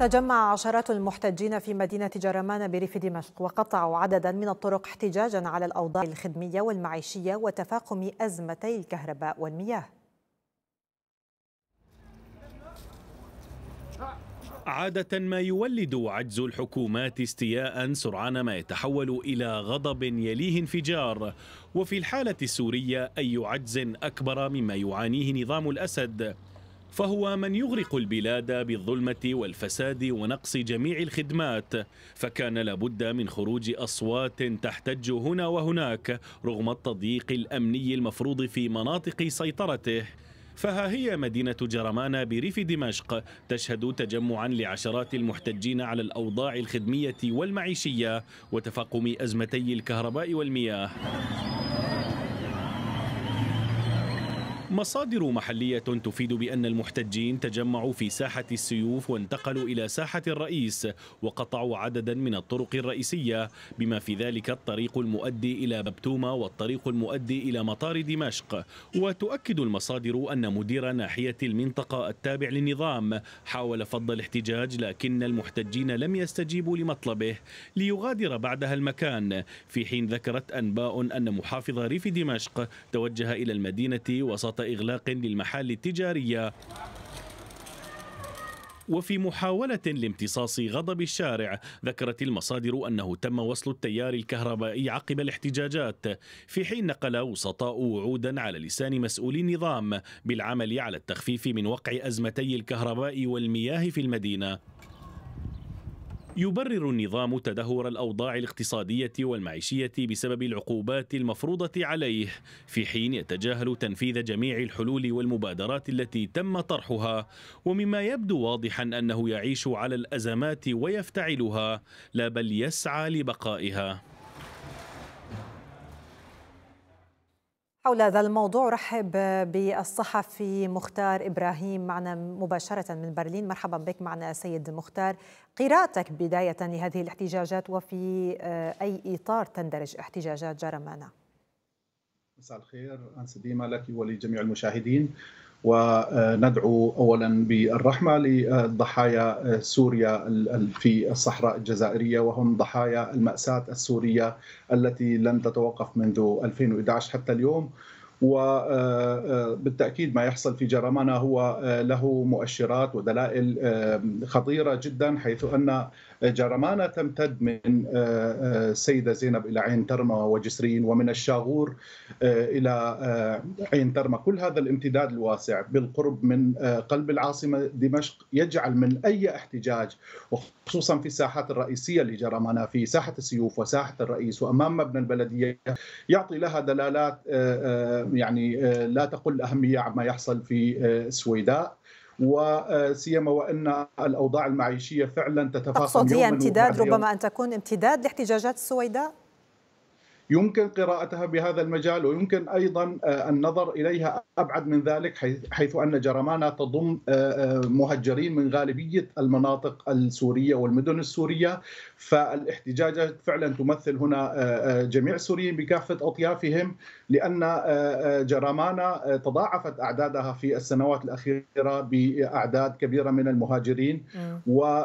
تجمع عشرات المحتجين في مدينة جرمان بريف دمشق وقطعوا عددا من الطرق احتجاجا على الأوضاع الخدمية والمعيشية وتفاقم أزمتي الكهرباء والمياه. عادة ما يولد عجز الحكومات استياء سرعان ما يتحول إلى غضب يليه انفجار. وفي الحالة السورية أي عجز أكبر مما يعانيه نظام الأسد؟ فهو من يغرق البلاد بالظلمة والفساد ونقص جميع الخدمات فكان لابد من خروج أصوات تحتج هنا وهناك رغم التضييق الأمني المفروض في مناطق سيطرته. فها هي مدينة جرمان بريف دمشق تشهد تجمعا لعشرات المحتجين على الأوضاع الخدمية والمعيشية وتفاقم أزمتي الكهرباء والمياه. مصادر محلية تفيد بأن المحتجين تجمعوا في ساحة السيوف وانتقلوا إلى ساحة الرئيس وقطعوا عددا من الطرق الرئيسية بما في ذلك الطريق المؤدي إلى ببتومة والطريق المؤدي إلى مطار دمشق. وتؤكد المصادر أن مدير ناحية المنطقة التابع للنظام حاول فض الاحتجاج لكن المحتجين لم يستجيبوا لمطلبه ليغادر بعدها المكان. في حين ذكرت أنباء أن محافظ ريف دمشق توجه إلى المدينة وسط إغلاق للمحال التجارية. وفي محاولة لامتصاص غضب الشارع ذكرت المصادر أنه تم وصل التيار الكهربائي عقب الاحتجاجات في حين نقل وسطاء وعودا على لسان مسؤولي النظام بالعمل على التخفيف من وقع أزمتي الكهرباء والمياه في المدينة. يبرر النظام تدهور الأوضاع الاقتصادية والمعيشية بسبب العقوبات المفروضة عليه في حين يتجاهل تنفيذ جميع الحلول والمبادرات التي تم طرحها. ومما يبدو واضحا أنه يعيش على الأزمات ويفتعلها لا بل يسعى لبقائها. حول هذا الموضوع رحب بالصحفي مختار إبراهيم معنا مباشرة من برلين. مرحبا بك معنا سيد مختار. قراءتك بداية لهذه الاحتجاجات وفي أي إطار تندرج احتجاجات جرمانه مساء الخير. انسه ديما لك ولجميع المشاهدين. وندعو اولا بالرحمة لضحايا سوريا في الصحراء الجزائرية وهم ضحايا المأساة السورية التي لم تتوقف منذ 2011 حتى اليوم. وبالتاكيد ما يحصل في جرمانة هو له مؤشرات ودلائل خطيرة جدا حيث أن جرمانة تمتد من السيدة زينب إلى عين ترمى وجسرين ومن الشاغور إلى عين ترمى كل هذا الامتداد الواسع بالقرب من قلب العاصمة دمشق يجعل من أي احتجاج وخصوصا في الساحات الرئيسية لجرمانة في ساحة السيوف وساحة الرئيس وأمام مبنى البلدية يعطي لها دلالات يعني لا تقل أهمية عما يحصل في السويداء وسيما وأن الأوضاع المعيشية فعلا تتفاقم تقصد هي امتداد ربما أن تكون امتداد لاحتجاجات السويداء؟ يمكن قراءتها بهذا المجال ويمكن أيضا النظر إليها أبعد من ذلك حيث أن جرمانه تضم مهجرين من غالبية المناطق السورية والمدن السورية. فالاحتجاجات فعلا تمثل هنا جميع السوريين بكافة أطيافهم لأن جرمانه تضاعفت أعدادها في السنوات الأخيرة بأعداد كبيرة من المهاجرين. و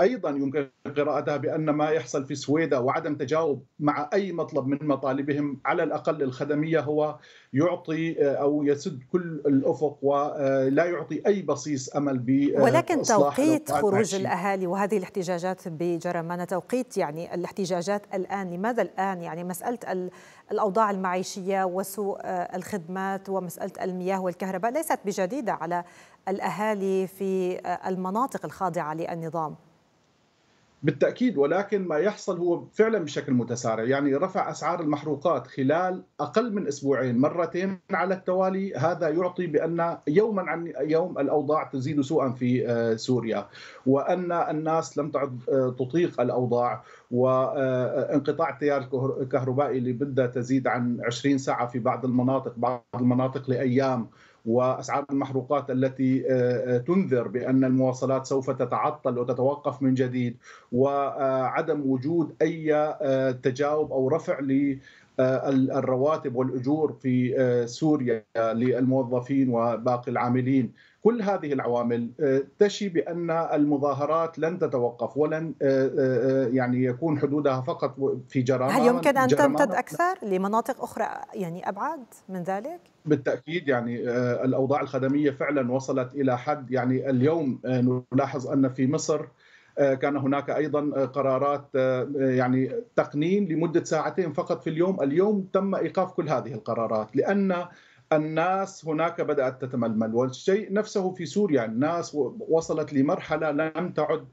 أيضا يمكن قراءتها بأن ما يحصل في سويدا وعدم تجاوب مع أي مطلب من مطالبهم على الأقل الخدمية هو يعطي أو يسد كل الأفق ولا يعطي أي بصيص أمل ب ولكن توقيت خروج الأهالي وهذه الاحتجاجات بجرمانه توقيت يعني الاحتجاجات الآن لماذا الآن؟ يعني مسألة الأوضاع المعيشية وسوء الخدمات ومسألة المياه والكهرباء ليست بجديدة على الأهالي في المناطق الخاضعة للنظام. بالتأكيد ولكن ما يحصل هو فعلا بشكل متسارع. يعني رفع أسعار المحروقات خلال أقل من أسبوعين مرتين على التوالي هذا يعطي بأن يوما عن يوم الأوضاع تزيد سوءا في سوريا وأن الناس لم تعد تطيق الأوضاع وانقطاع التيار الكهربائي بدها تزيد عن 20 ساعة في بعض المناطق بعض المناطق لأيام وأسعار المحروقات التي تنذر بأن المواصلات سوف تتعطل وتتوقف من جديد وعدم وجود أي تجاوب أو رفع ل الرواتب والأجور في سوريا للموظفين وباقي العاملين. كل هذه العوامل تشي بأن المظاهرات لن تتوقف ولن يعني يكون حدودها فقط في جرائم هل يمكن أن تمتد أكثر لمناطق أخرى يعني أبعد من ذلك؟ بالتأكيد يعني الأوضاع الخدمية فعلا وصلت إلى حد يعني اليوم نلاحظ أن في مصر كان هناك أيضا قرارات يعني تقنين لمدة ساعتين فقط في اليوم، اليوم تم إيقاف كل هذه القرارات لأن الناس هناك بدأت تتململ. والشيء نفسه في سوريا الناس وصلت لمرحلة لم تعد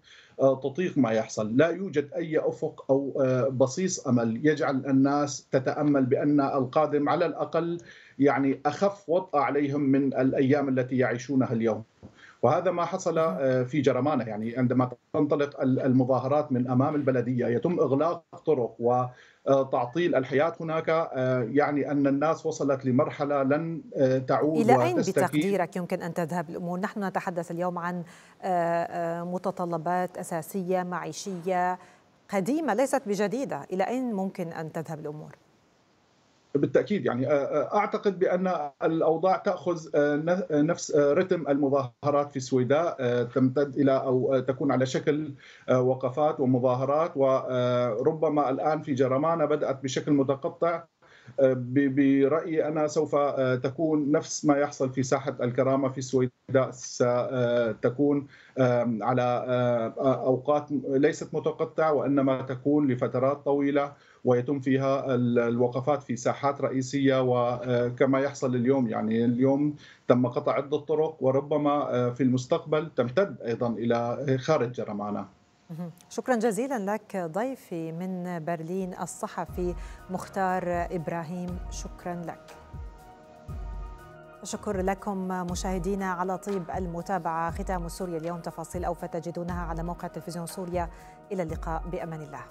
تطيق ما يحصل. لا يوجد أي أفق أو بصيص أمل. يجعل الناس تتأمل بأن القادم على الأقل يعني أخف وطأ عليهم من الأيام التي يعيشونها اليوم. وهذا ما حصل في جرمانة يعني عندما تنطلق المظاهرات من أمام البلدية يتم إغلاق طرق وتعطيل الحياة هناك يعني أن الناس وصلت لمرحلة لن تعود إلى أين بتقديرك يمكن أن تذهب الأمور؟ نحن نتحدث اليوم عن متطلبات أساسية معيشية قديمة ليست بجديدة، إلى أين ممكن أن تذهب الأمور؟ بالتأكيد يعني أعتقد بأن الأوضاع تأخذ نفس رتم المظاهرات في السويداء تمتد إلى أو تكون على شكل وقفات ومظاهرات وربما الآن في جرمانة بدأت بشكل متقطع برأيي أنا سوف تكون نفس ما يحصل في ساحة الكرامة في السويداء ستكون على أوقات ليست متقطعة وإنما تكون لفترات طويلة ويتم فيها الوقفات في ساحات رئيسية وكما يحصل اليوم. يعني اليوم تم قطع عدة طرق وربما في المستقبل تمتد أيضا إلى خارج جرمانة. شكرا جزيلا لك ضيفي من برلين الصحفي مختار إبراهيم. شكرا لك. شكر لكم مشاهدينا على طيب المتابعة. ختام سوريا اليوم. تفاصيل اوفى تجدونها على موقع تلفزيون سوريا. إلى اللقاء. بأمان الله.